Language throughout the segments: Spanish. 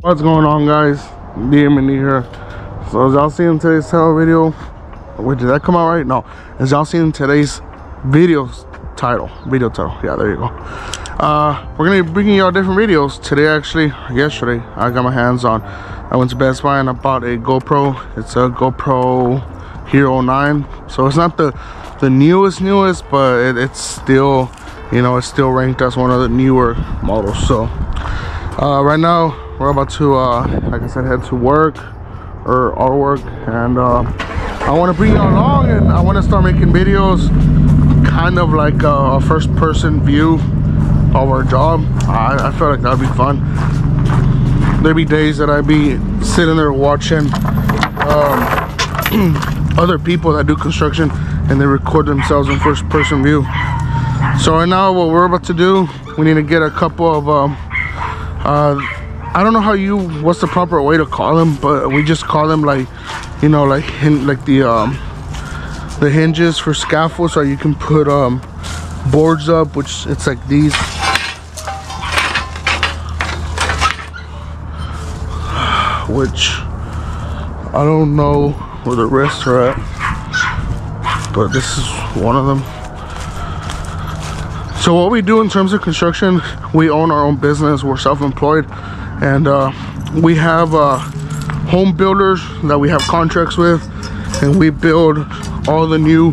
What's going on guys? DMD here. So as y'all see in today's title video, wait did that come out right? No. As y'all see in today's video title, video title, yeah there you go. Uh, we're gonna be bringing y'all different videos. Today actually, yesterday, I got my hands on, I went to Best Buy and I bought a GoPro. It's a GoPro Hero 9. So it's not the, the newest newest, but it, it's still, you know, it's still ranked as one of the newer models. So uh, right now, we're about to uh like i said head to work or our work and uh i want to bring you along and i want to start making videos kind of like a first person view of our job. I, I feel like that'd be fun. There'd be days that i'd be sitting there watching um other people that do construction and they record themselves in first person view. So right now what we're about to do we need to get a couple of um uh I don't know how you what's the proper way to call them, but we just call them like you know like like the um the hinges for scaffolds so you can put um boards up which it's like these. Which I don't know where the rest are at but this is one of them. So what we do in terms of construction we own our own business we're self-employed and uh, we have uh, home builders that we have contracts with and we build all the new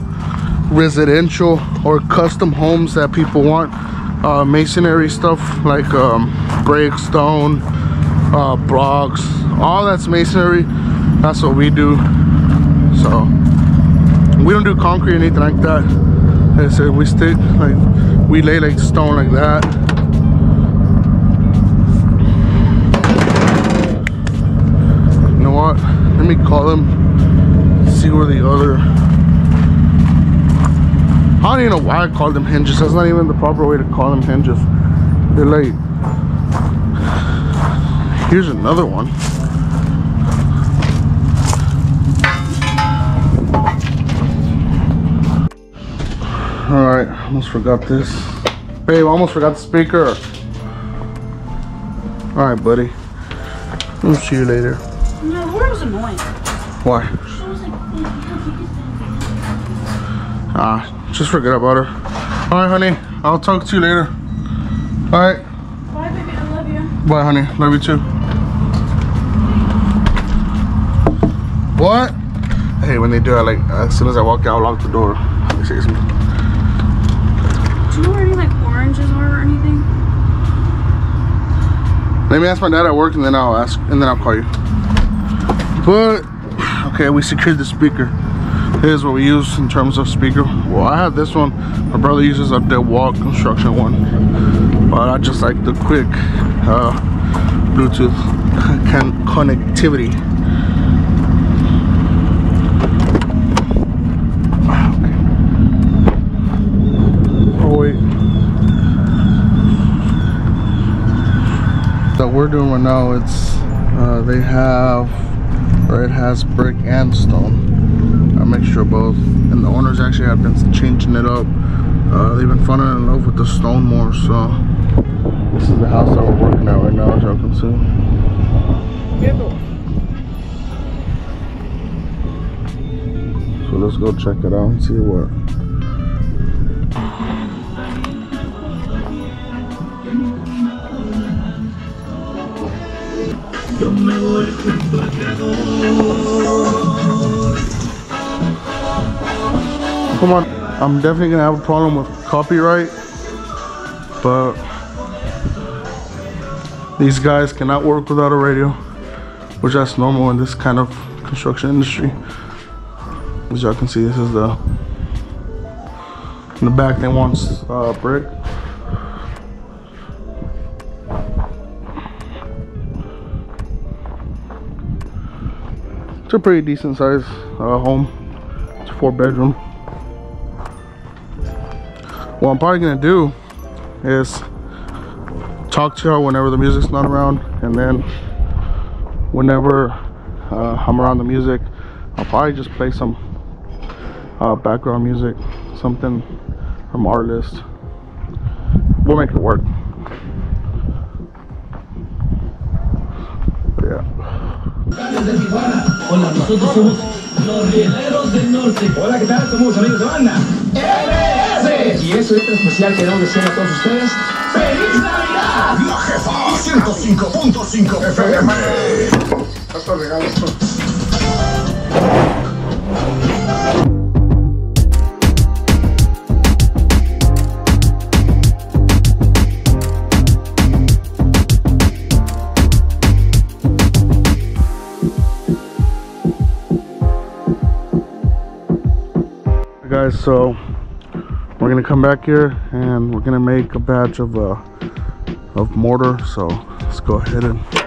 residential or custom homes that people want. Uh, masonry stuff like um, brick stone uh, blocks all that's masonry. That's what we do. So we don't do concrete or anything like that. Like I said we stick like we lay like stone like that let me call them see where the other I don't even know why I called them hinges. That's not even the proper way to call them hinges. They're like here's another one. All right almost forgot this. Babe almost forgot the speaker. All right buddy. We'll see you later no, where was annoying. Why? Ah, just forget about her. Alright, honey. I'll talk to you later. Alright. Bye, baby. I love you. Bye, honey. Love you too. What? Hey, when they do it, like, as soon as I walk out, I'll lock the door. Let me. Do you know where any, like, oranges are or anything? Let me ask my dad at work, and then I'll ask, and then I'll call you. But, okay, we secured the speaker. Here's what we use in terms of speaker. Well, I have this one. My brother uses a DeWalt construction one. But I just like the quick uh, Bluetooth connectivity. Oh. That we're doing right now, it's uh, they have it has brick and stone. A mixture of both and the owners actually have been changing it up. Uh, they've been falling in love with the stone more so. This is the house that we're working at right now as y'all can see. So let's go check it out and see what Come on, I'm definitely gonna have a problem with copyright, but these guys cannot work without a radio, which that's normal in this kind of construction industry. As y'all can see, this is the in the back they want uh, brick a pretty decent size uh, home. It's a four bedroom. What I'm probably gonna do is talk to her whenever the music's not around and then whenever uh, I'm around the music I'll probably just play some uh, background music something from list we'll make it work Desde Tijuana. Hola, nosotros somos los Rieleros del Norte. Hola, ¿qué tal? Somos amigos de banda. MS. Y eso es especial queremos decirle a todos ustedes. ¡Feliz Navidad! La jefa 105.5 FM. Estos regalos. So we're gonna come back here and we're gonna make a batch of uh of mortar. So let's go ahead and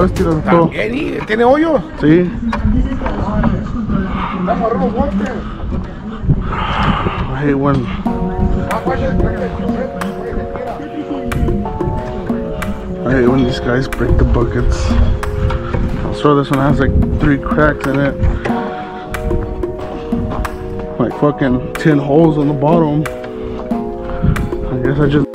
este todo. ¿Tiene hoyo? Sí. I hate when I when these guys break the buckets. I swear this one has like three cracks in it. Like fucking 10 holes on the bottom. I guess I just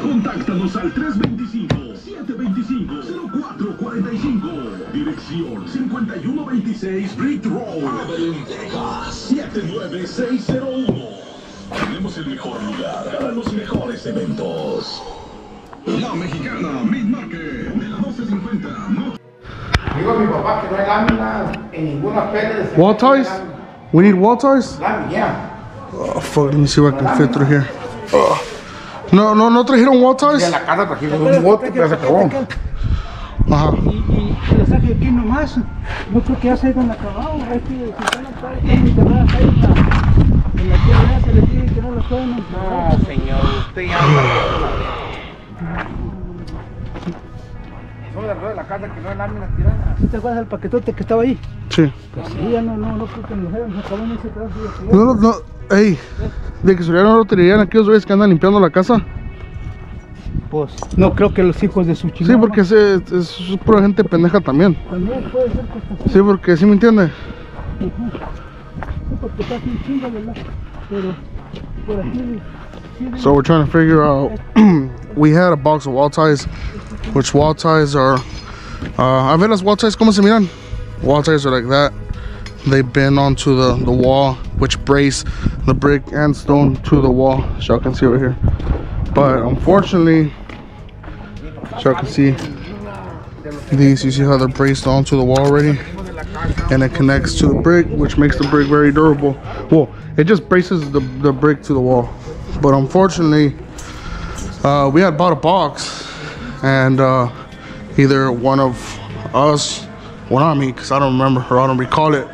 Contáctanos al 325-725-0445. Dirección 5126 Brick Road. Evelyn, Texas 79601. Tenemos el mejor lugar para los mejores eventos. La Mexicana Mid Market de la 1250. No Digo a mi papá que no hay lámina en ninguna pele de Wall ties? We need wall ties? Lámina, yeah. Oh, fuck, let me see if I can fit through here. Ugh. No, no, no trajeron Y en ties? la casa trajimos un bote, pero se acabó. Ajá. Y, y lo saque aquí nomás. No creo que ya se hayan acabado. Es que si están acá, están enterradas ahí en la, en la tierra, se les dice que no las pueden enterrar. No, señor, usted ya de la casa que no hay láminas tiradas. ¿Sí te acuerdas del paquetote que estaba ahí? Sí. Pues sí, ya no, no, no creo que nos hayan acabado en ese pedazo. de No, no, no. Ey, de que no lo tirarían aquellos güeyes que andan limpiando la casa. Pues no creo que los hijos de su chico. Sí, porque es, es, es pura gente pendeja también. También puede ser que Sí, porque sí me entiende. Sí, porque está así chinga, ¿verdad? Pero por aquí. sí, de- So we're trying to figure out. we had a box of wall ties, which wall ties are. Uh, a ver las wall ties, ¿cómo se miran? Wall ties are like that. They bend onto the, the wall, which brace the brick and stone to the wall, as y'all can see over here. But unfortunately, as y'all can see, these, you see how they're braced onto the wall already? And it connects to the brick, which makes the brick very durable. Well, it just braces the, the brick to the wall. But unfortunately, uh, we had bought a box, and uh, either one of us, well, not me, because I don't remember or I don't recall it,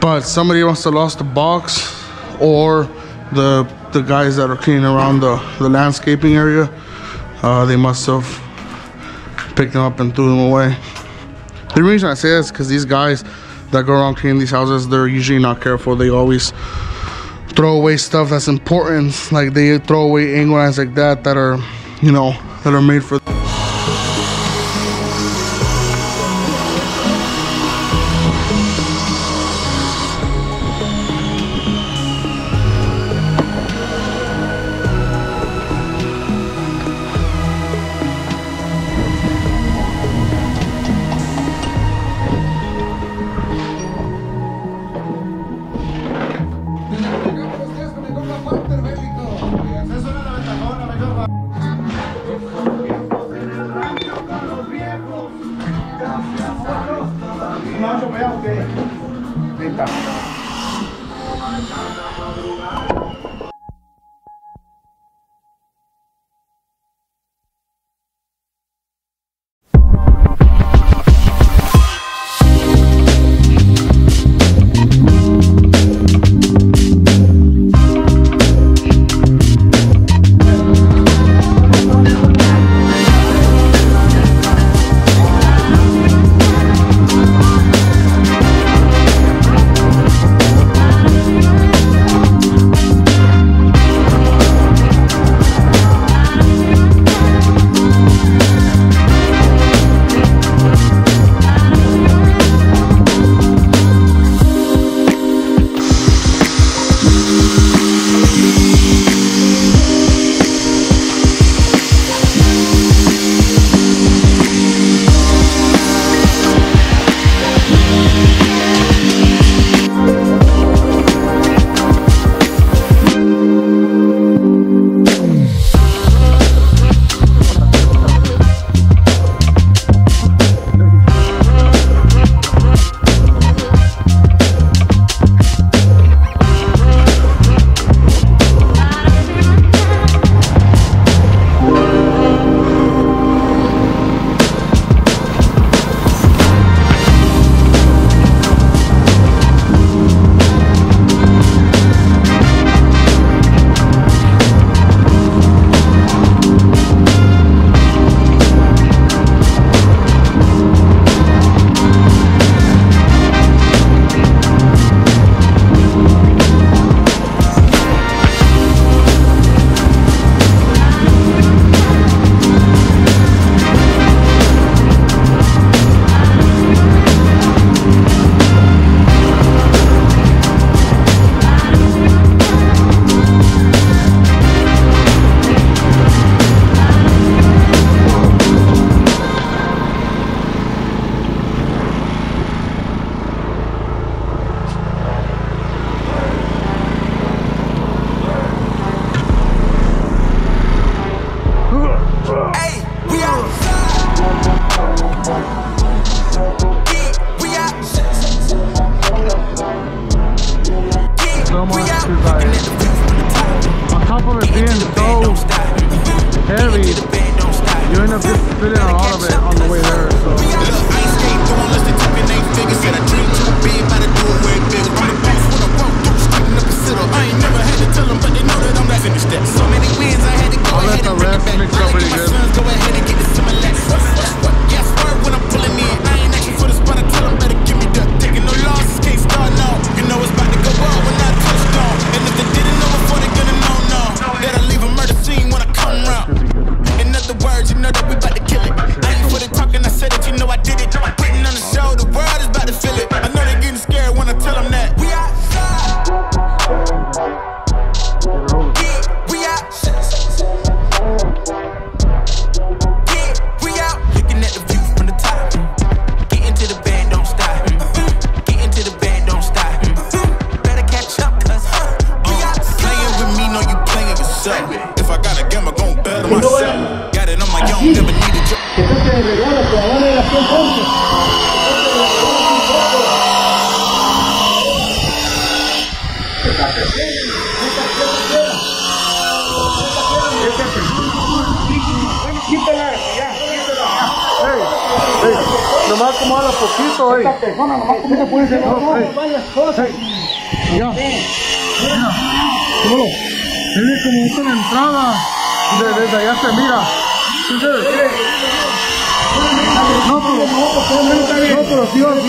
but somebody must have lost the box, or the the guys that are cleaning around the, the landscaping area, uh, they must have picked them up and threw them away. The reason I say that is because these guys that go around cleaning these houses, they're usually not careful. They always throw away stuff that's important. Like they throw away angle lines like that that are, you know, that are made for.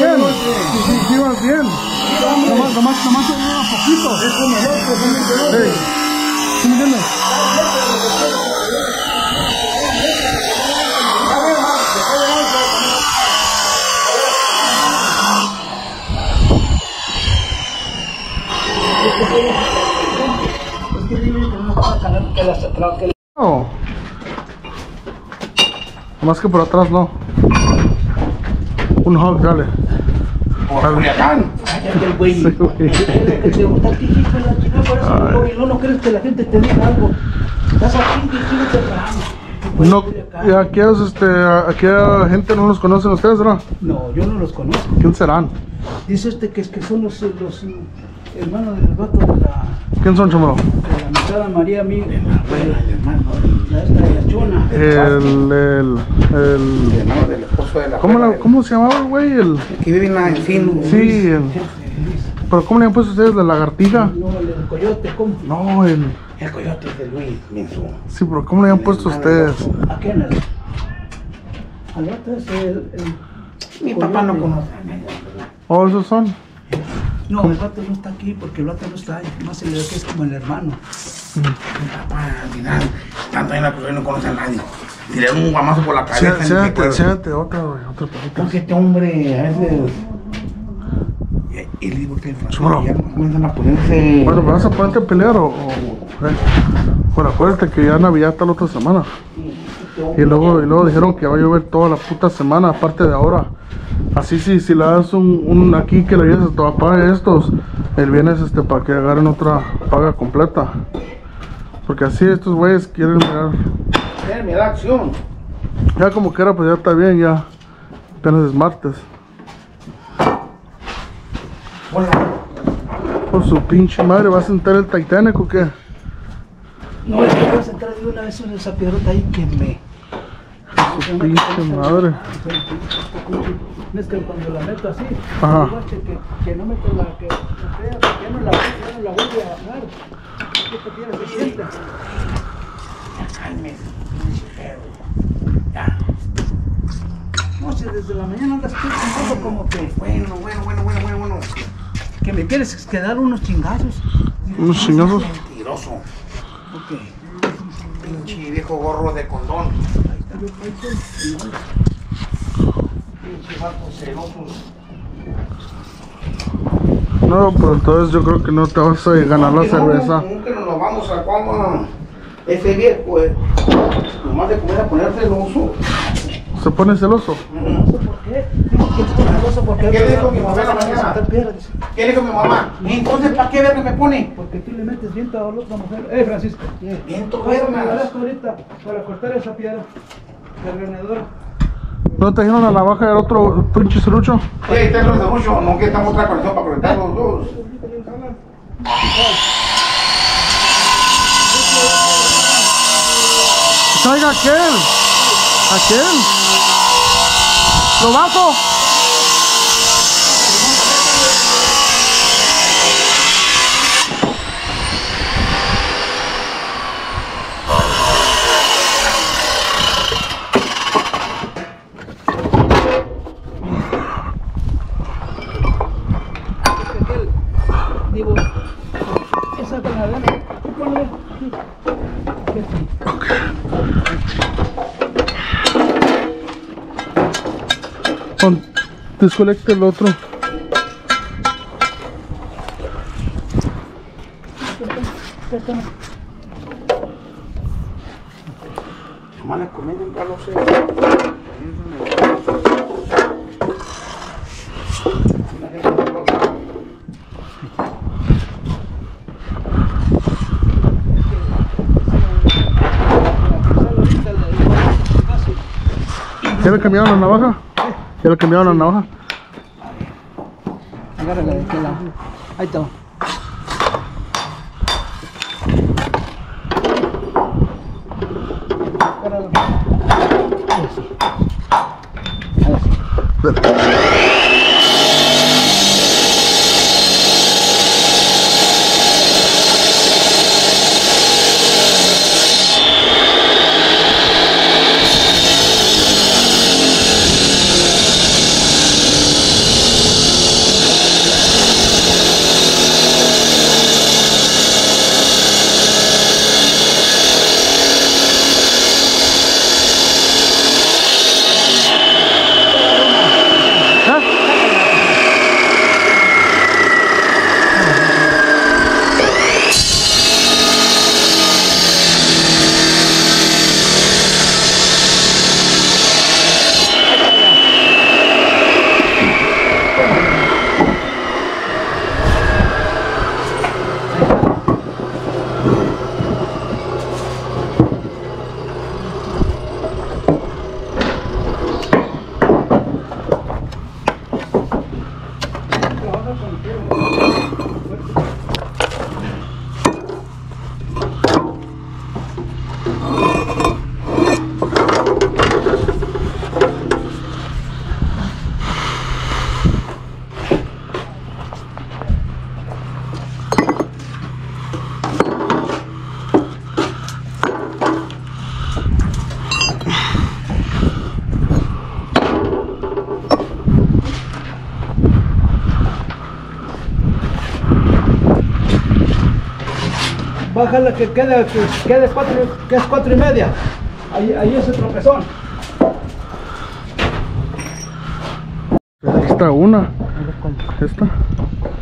Bien. Si, si, si vas bien. Nomás, nomás, nomás mueva poquito. ¿Sí me entiendes? Es que dime que no. Más que por atrás no. Un hug, dale. Por Culiacán. Cállate, güey. Sí, güey. Te gusta a ti, hijo de la chingada, por eso no, y no, no crees que la gente te diga algo. Estás aquí, que chingos te No, y aquí es, este, aquí a gente no los conocen ustedes, ¿verdad? No, yo no los conozco. ¿Quién serán? Dice este que es que son los, los hermanos del vato de la, ¿Quién son, Chomero? de la mitad María Miguel. El hermano, la esta de la chona. El, el, el, Hermano del esposo de la ¿cómo, la- cómo se llamaba, el güey? El, Que vive en la encino. sí, el, pero ¿cómo le han puesto ustedes? ¿La lagartija? No, el, el coyote, ¿cómo? No, el, El coyote es de Luis Minzu. sí, pero ¿cómo le han puesto ustedes? ¿A quién es? Al vato es el, el Mi papá no conoce. Oh, esos son. No, el vato no está aquí porque el vato no está ahí. Más se le ve que es como el hermano. Mi papá, al final, tanto en la cruz no conoce a nadie. Tiré un guamazo por la cabeza. recuerdo. enséñate otra, güey, otra película. Porque este hombre a veces. Y, y le digo que el ya comienzan a ponerse. Bueno, ¿me vas a ponerte a pelear o...? o eh? Bueno, acuérdate que ya Navidad está la otra semana. Y luego, y luego dijeron que va a llover toda la puta semana, aparte de ahora. Así si, si le das un, un aquí que le dices a tu papá estos, el viernes este para que agarren otra paga completa. Porque así estos güeyes quieren mirar. Eh, me da acción. Ya como que era, pues ya está bien, ya. Apenas es martes. Hola. Por su pinche madre, ¿vas a sentar el Titanic o qué? No, es que vas a entrar de una vez en esa piedrota ahí que me. Su pinche madre. Es que cuando la meto así, Ajá. que, que, no meto la que ya no la, ya no la vuelve a bajar. ¿Qué te quieres que sienta? Cálmese, pinche perro. Ya. No, si desde la mañana andas tú pensando como que, Bueno, bueno, bueno, bueno, bueno, bueno. que me quieres que dar unos chingazos. Unos chingazos. Mentiroso. Ok. Pinche viejo gorro de condón. No, pero entonces yo creo que no te vas a ganar la Que no, cerveza. Nunca nos lo vamos a cómo. Ese viejo, eh. Nomás de comer a poner celoso. ¿Se pone celoso? No sé por qué. Que ¿Qué dijo mi mamá en la mañana? ¿Qué dijo mi mamá? Entonces, ¿para qué verga me pone? Porque tú le metes viento a la otra mujer. Eh, Francisco. Viento, esto ahorita para cortar esa piedra. ¿No te dijeron la navaja del otro pinche cerucho? Sí, ahí está el mucho. No que estamos otra conexión para conectar los dos. Traiga aquel. Aquel. Lo bajo. Aquel, digo, esa cargadera, tú ponle aquí. Aquí, aquí. Con, desconecta el otro. ¿Ya le cambiaron la navaja? ¿Ya le cambiaron la navaja? Agárrala de aquel lado. Ahí está. Bájala que quede, que quede cuatro, que es cuatro y media. Ahí, ahí es el tropezón. Aquí está una. Esta.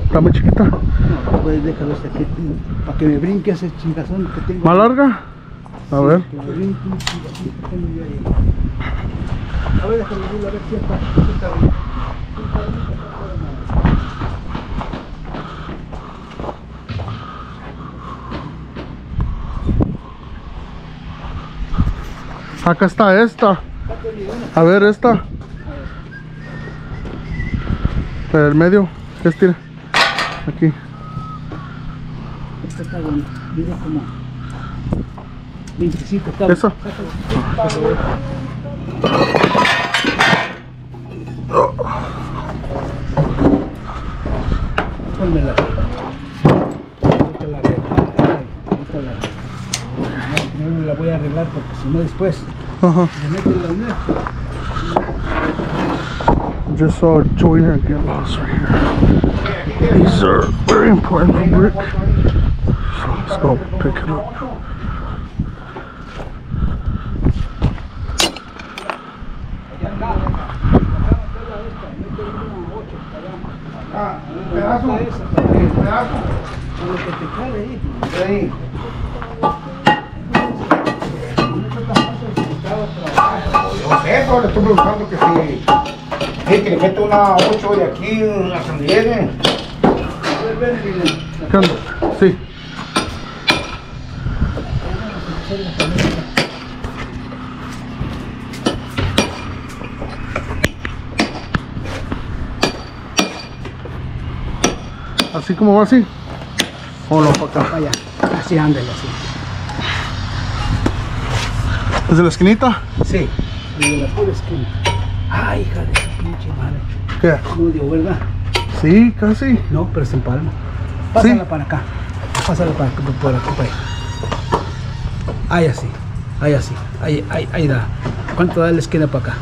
Está muy chiquita. Pues déjalo hasta aquí, para que me brinque ese chingazón que tengo. ¿Más larga? A ver. Que me brinque que. A ver, déjame verlo, a ver si está. si está bien. Acá está esta. A ver esta. Pero el medio. Estira. Aquí. Esta está buena. Mira como 25 está Eso. Pónmela. La voy a arreglar porque si no después Just saw a joiner get lost right here. These are very important for brick. So let's go pick it up. Preguntando que si. Sí, que le mete una 8 de aquí, una San Diego. A ver, ven, miren. ¿Qué onda? Sí. Así como va así. O no, para acá. Vaya, así ándale, así. ¿Desde la esquinita? Sí, de la pura esquina. Ay, hija de pinche madre. ¿Qué? No dio, ¿verdad? Sí, casi. No, pero es en palma. Pásala para acá. Pásala para acá, por aquí, para ahí. Ahí así, ahí así, ahí, ahí, ahí da. ¿Cuánto da la esquina para acá?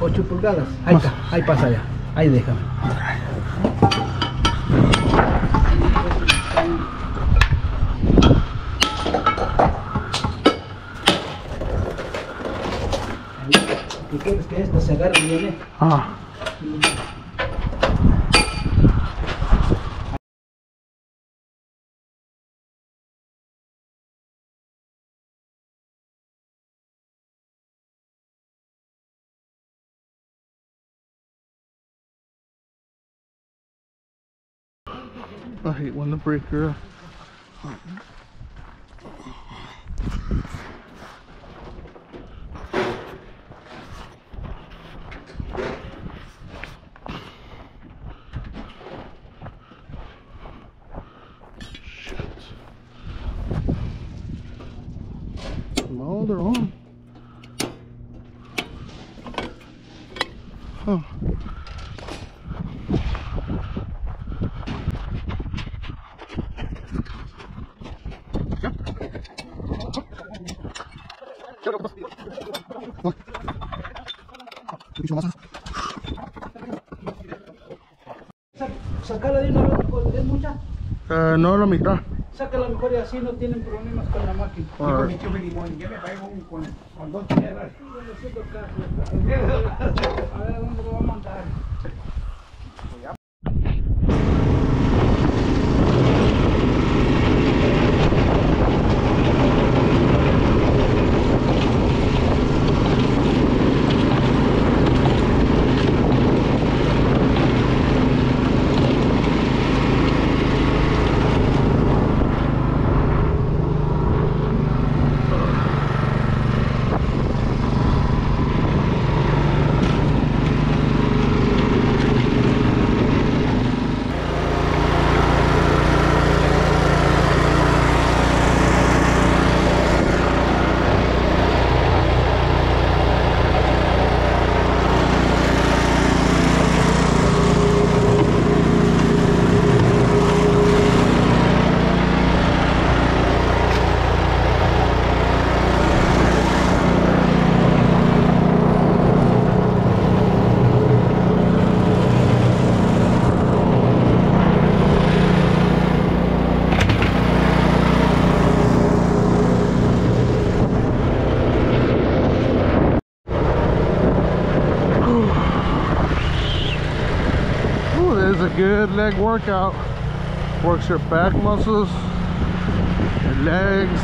8 pulgadas. Ahí está, ahí pasa ya. Ahí déjame. I hate when the breaker. No, la mitad. Sácala mejor y así no tienen problemas con la máquina. Y con mi mi limón, ya me traigo un con, con dos piedras. A ver, ¿dónde lo va a mandar? Good leg workout. Works your back muscles, your legs,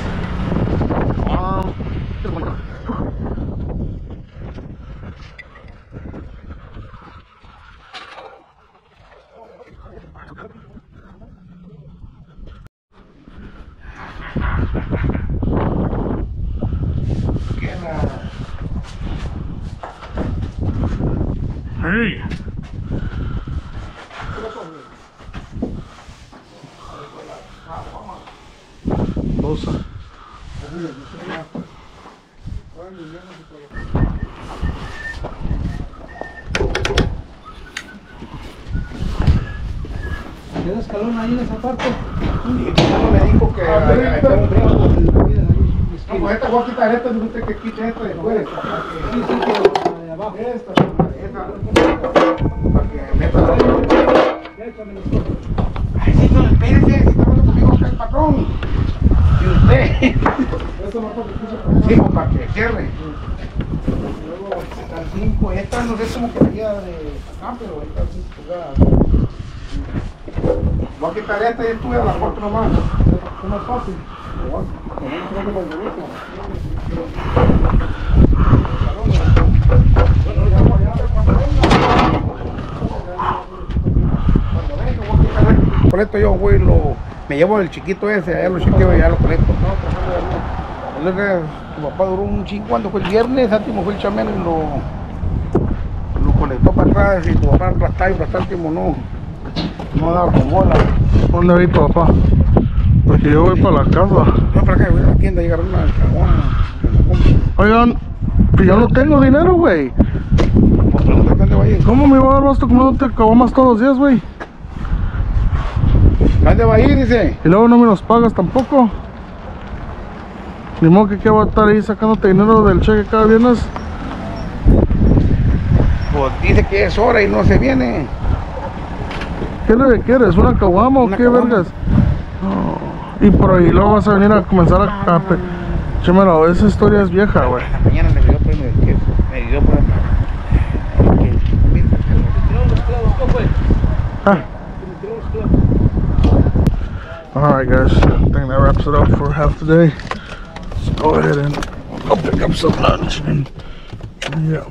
escalón ahí en esa parte? Y me dijo que meter un. No, pues esta voy a quitar esta, no usted que quite esta después. Sí, sí, la de abajo. Esta, esta. Para que meta la Échame los cosas. Ay, señor, espérese, si está hablando conmigo acá el patrón. Y usted. Sí, pues, para que cierre. Luego están cinco, esta no sé cómo quedaría de acá, pero esta es cinco pulgadas. Voy a quitar esta y estuve a la corto nomás. Es más fácil. Con esto yo voy lo, me llevo el chiquito ese, allá lo chequeo y ya lo conecto. Tu papá duró un chingo cuando fue el viernes, Sátimo fue el chamén y lo, lo conectó para atrás y tu papá aplastar y aplastar, Sátimo no, no daba con bola. ¿Dónde va tu papá? Porque yo voy para la casa. No, para acá, voy a la tienda y agarrar una cagona. Oigan, pues yo no tengo dinero, güey. Pues va a. ¿Cómo me voy a dar basto comiéndote caguamas todos los días, güey? ¿Dónde va a ir? Dice. Y luego no me los pagas tampoco. Ni modo que quiero estar ahí sacándote dinero del cheque cada viernes. Pues dice que es hora y no se viene. ¿Qué le quieres? ¿Una caguama o qué caguama. vergas? No. Y por ahí luego vas a venir a comenzar a... a Chémelo, esa historia es vieja, güey. Mañana me dio por que me dio por que. Ah. Alright guys, I think that wraps it up for half the day. Let's go ahead and go pick up some lunch and yeah.